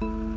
了。